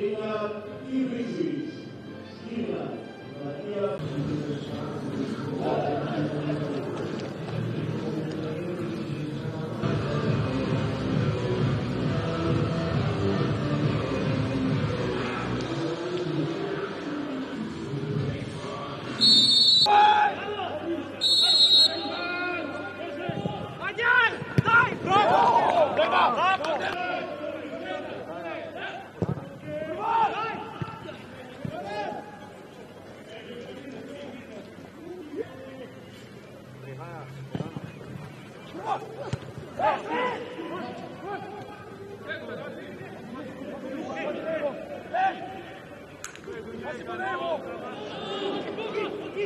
Ima i Bričević.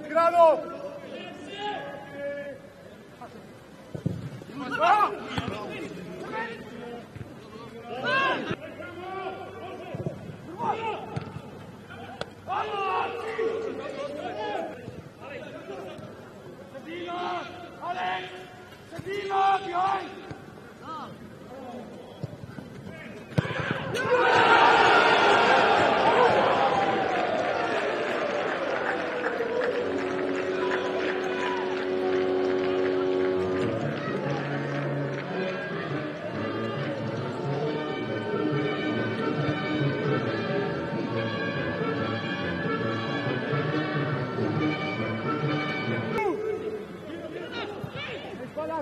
¡Concentrado! ¡Ah!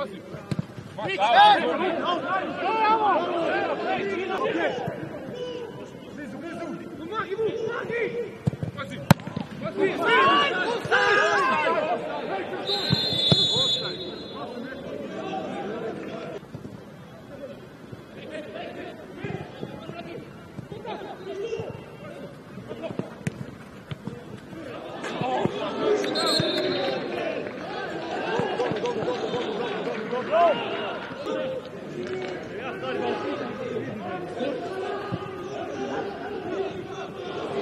Pazi, pazi! Thank you.